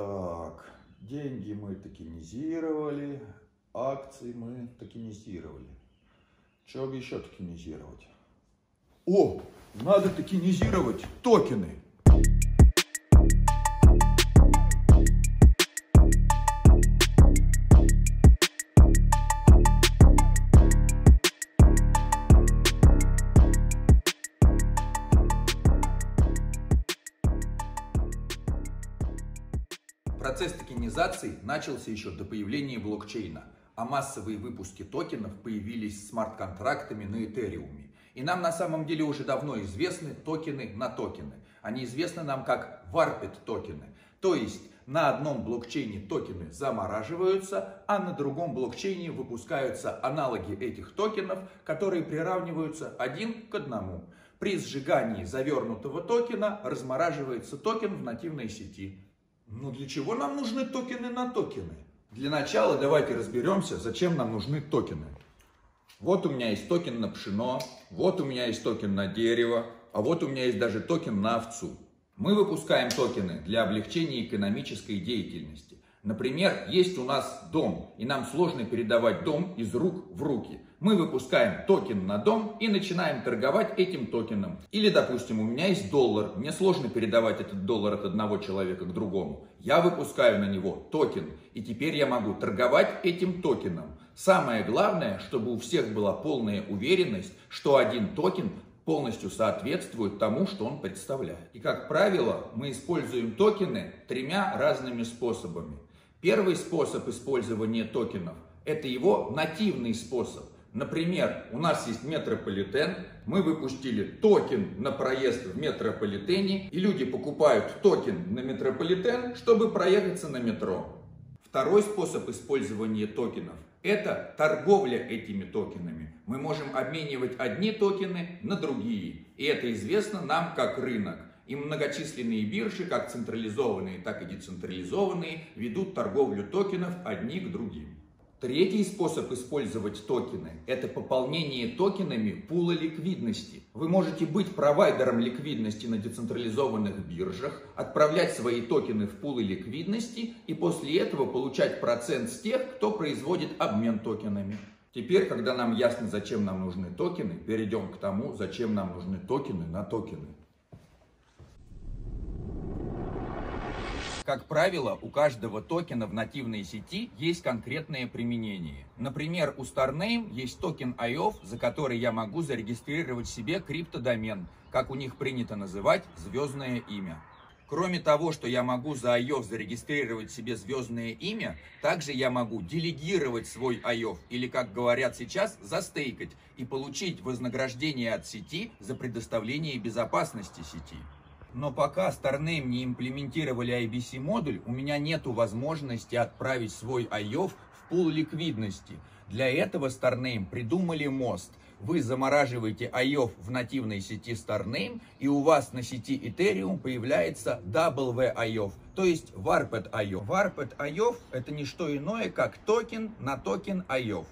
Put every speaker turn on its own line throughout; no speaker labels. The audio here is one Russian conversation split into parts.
Так, деньги мы токенизировали, акции мы токенизировали. Бы еще токенизировать? О, надо токенизировать токены.
Процесс токенизации начался еще до появления блокчейна, а массовые выпуски токенов появились смарт-контрактами на Этериуме. И нам на самом деле уже давно известны токены на токены. Они известны нам как Warped токены. То есть на одном блокчейне токены замораживаются, а на другом блокчейне выпускаются аналоги этих токенов, которые приравниваются один к одному. При сжигании завернутого токена размораживается токен в нативной сети. Ну для чего нам нужны токены на токены? Для начала давайте разберемся, зачем нам нужны токены. Вот у меня есть токен на пшено, вот у меня есть токен на дерево, а вот у меня есть даже токен на овцу. Мы выпускаем токены для облегчения экономической деятельности. Например, есть у нас дом, и нам сложно передавать дом из рук в руки. Мы выпускаем токен на дом и начинаем торговать этим токеном. Или, допустим, у меня есть доллар, мне сложно передавать этот доллар от одного человека к другому. Я выпускаю на него токен, и теперь я могу торговать этим токеном. Самое главное, чтобы у всех была полная уверенность, что один токен полностью соответствует тому, что он представляет. И, как правило, мы используем токены тремя разными способами. Первый способ использования токенов – это его нативный способ. Например, у нас есть метрополитен, мы выпустили токен на проезд в метрополитене, и люди покупают токен на метрополитен, чтобы проехаться на метро. Второй способ использования токенов – это торговля этими токенами. Мы можем обменивать одни токены на другие, и это известно нам как рынок. И многочисленные биржи, как централизованные, так и децентрализованные, ведут торговлю токенов одни к другим. Третий способ использовать токены – это пополнение токенами пула ликвидности. Вы можете быть провайдером ликвидности на децентрализованных биржах, отправлять свои токены в пулы ликвидности и после этого получать процент с тех, кто производит обмен токенами. Теперь, когда нам ясно, зачем нам нужны токены, перейдем к тому, зачем нам нужны токены на токены. Как правило, у каждого токена в нативной сети есть конкретное применение. Например, у StarName есть токен IOF, за который я могу зарегистрировать себе криптодомен, как у них принято называть звездное имя. Кроме того, что я могу за IOF зарегистрировать себе звездное имя, также я могу делегировать свой IOF, или, как говорят сейчас, застейкать и получить вознаграждение от сети за предоставление безопасности сети. Но пока StarName не имплементировали IBC модуль, у меня нет возможности отправить свой IOV в пул ликвидности. Для этого StarName придумали мост. Вы замораживаете IOV в нативной сети StarName, и у вас на сети Ethereum появляется WIOV, то есть Warped IOV. Warped IOV это не что иное, как токен на токен IOV.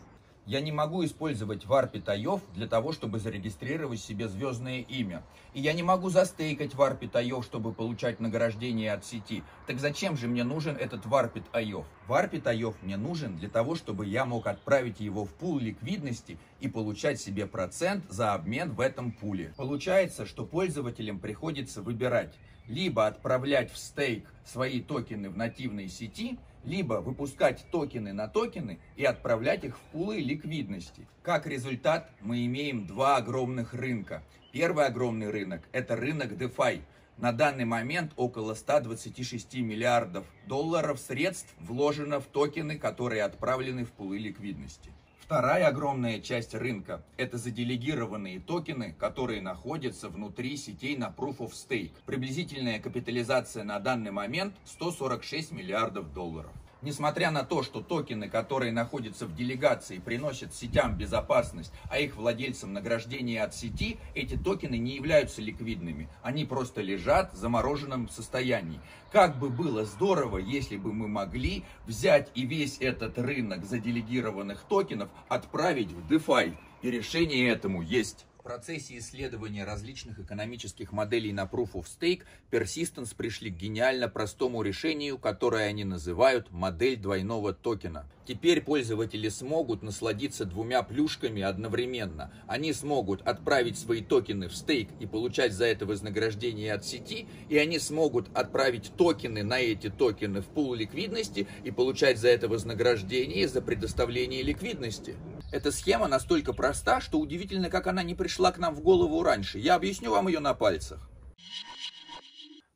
Я не могу использовать Warped IOV для того, чтобы зарегистрировать себе звездное имя. И я не могу застейкать Warped IOF, чтобы получать награждение от сети. Так зачем же мне нужен этот Warped IOF? Warped IOF мне нужен для того, чтобы я мог отправить его в пул ликвидности и получать себе процент за обмен в этом пуле. Получается, что пользователям приходится выбирать либо отправлять в стейк свои токены в нативной сети, либо выпускать токены на токены и отправлять их в пулы ликвидности. Как результат, мы имеем два огромных рынка. Первый огромный рынок – это рынок DeFi. На данный момент около 126 миллиардов долларов средств вложено в токены, которые отправлены в пулы ликвидности. Вторая огромная часть рынка – это заделегированные токены, которые находятся внутри сетей на Proof of Stake. Приблизительная капитализация на данный момент 146 миллиардов долларов. Несмотря на то, что токены, которые находятся в делегации, приносят сетям безопасность, а их владельцам награждение от сети, эти токены не являются ликвидными. Они просто лежат в замороженном состоянии. Как бы было здорово, если бы мы могли взять и весь этот рынок заделегированных токенов отправить в DeFi. И решение этому есть. Процессе исследования различных экономических моделей на Proof of Stake Persistence пришли к гениально простому решению, которое они называют модель двойного токена. Теперь пользователи смогут насладиться двумя плюшками одновременно. Они смогут отправить свои токены в стейк и получать за это вознаграждение от сети, и они смогут отправить токены на эти токены в пул ликвидности и получать за это вознаграждение за предоставление ликвидности. Эта схема настолько проста, что удивительно, как она не пришла к нам в голову раньше. Я объясню вам ее на пальцах.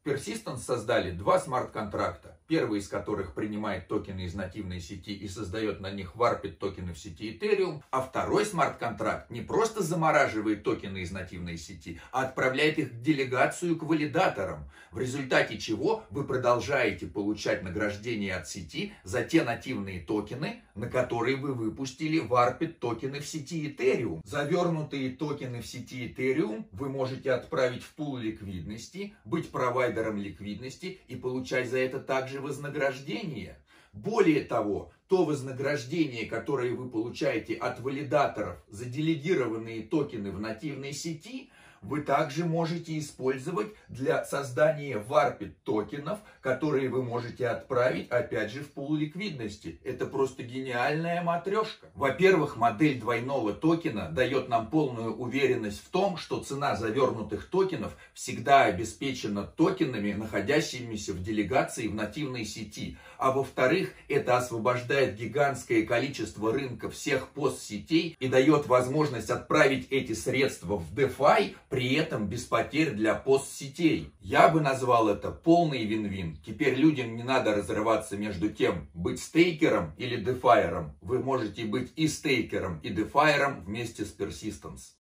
Persistence создали два смарт-контракта первый из которых принимает токены из нативной сети и создает на них warped токены в сети Ethereum, а второй смарт-контракт не просто замораживает токены из нативной сети, а отправляет их в делегацию к валидаторам, в результате чего вы продолжаете получать награждение от сети за те нативные токены, на которые вы выпустили warped токены в сети Ethereum. Завернутые токены в сети Ethereum вы можете отправить в пул ликвидности, быть провайдером ликвидности и получать за это также вознаграждение. Более того, то вознаграждение, которое вы получаете от валидаторов за делегированные токены в нативной сети – вы также можете использовать для создания варпит токенов, которые вы можете отправить, опять же, в пул ликвидности. Это просто гениальная матрешка. Во-первых, модель двойного токена дает нам полную уверенность в том, что цена завернутых токенов всегда обеспечена токенами, находящимися в делегации в нативной сети. А во-вторых, это освобождает гигантское количество рынка всех постсетей и дает возможность отправить эти средства в DeFi при этом без потерь для постсетей. Я бы назвал это полный вин-вин. Теперь людям не надо разрываться между тем, быть стейкером или дефайером. Вы можете быть и стейкером, и дефайером вместе с Persistence.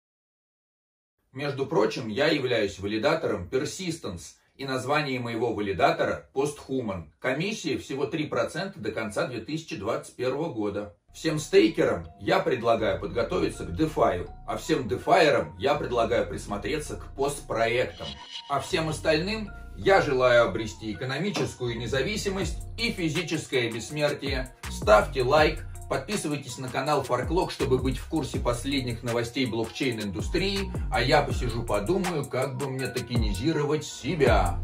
Между прочим, я являюсь валидатором Persistence, и название моего валидатора PostHuman. Комиссия всего 3% до конца 2021 года. Всем стейкерам я предлагаю подготовиться к DeFi, а всем DeFiерам я предлагаю присмотреться к постпроектам. А всем остальным я желаю обрести экономическую независимость и физическое бессмертие. Ставьте лайк, подписывайтесь на канал Фарклок, чтобы быть в курсе последних новостей блокчейн-индустрии, а я посижу подумаю, как бы мне токенизировать себя.